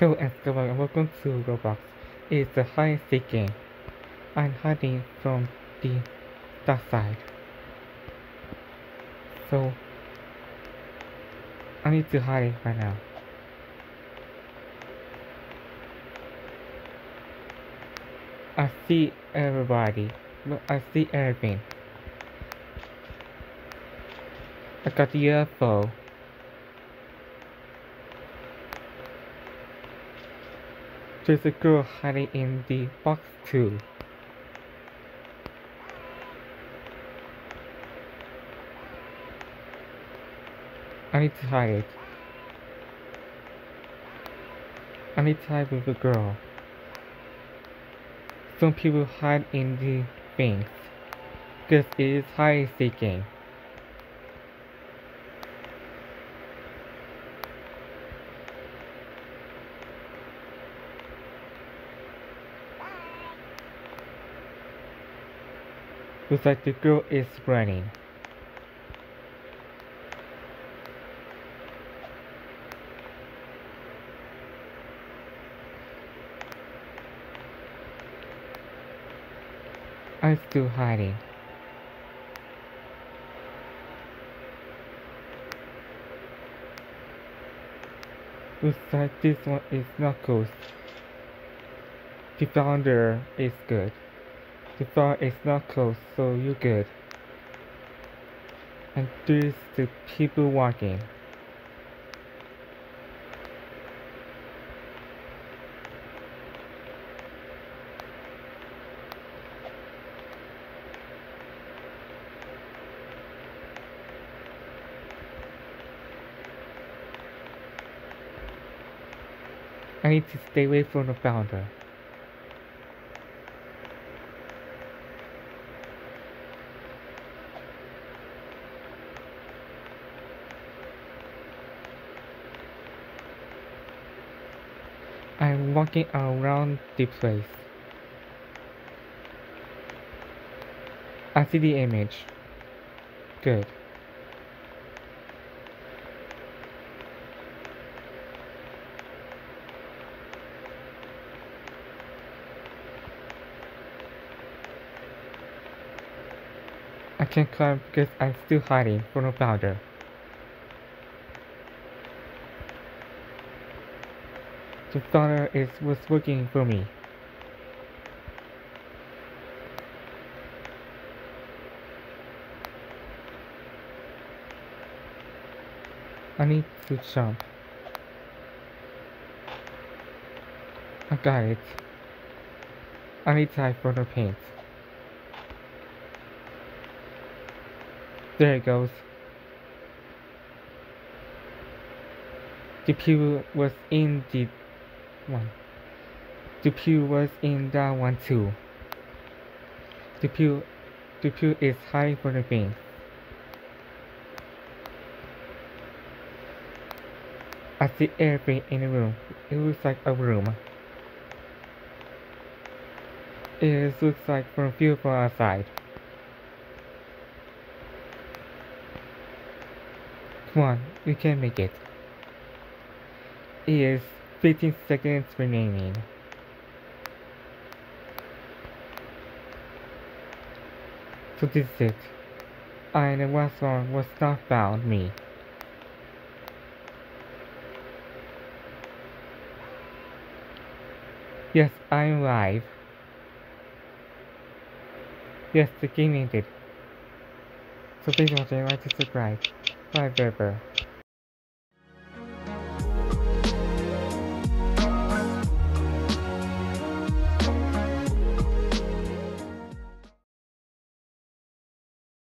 Hello and welcome to Roblox. It's a hide seek game. I'm hiding from the dark side. So I need to hide right now. I see everybody. I see everything. I got the UFO. There's a girl hiding in the box too. I need to hide it. I need to hide with a girl. Some people hide in the things. Because it is hide seeking. Looks like the girl is running. I'm still hiding. Looks like this one is Knuckles. The founder is good. The bar is not closed, so you're good. And there's the people walking. I need to stay away from the founder. I'm walking around the place. I see the image. Good. I can't climb because I'm still hiding from the powder. The thunder is was working for me. I need to jump. I got it. I need time for the paint. There it goes. The people was in the one. The pew was in that one too. The pew, the pew is hiding for the beans. I see everything in the room. It looks like a room. It looks like from view from outside. Come on, we can make it. It is 15 seconds remaining. So this is it. And the last one was not found me. Yes, I'm live. Yes, the game ended. So please and like to subscribe. Bye, Berber.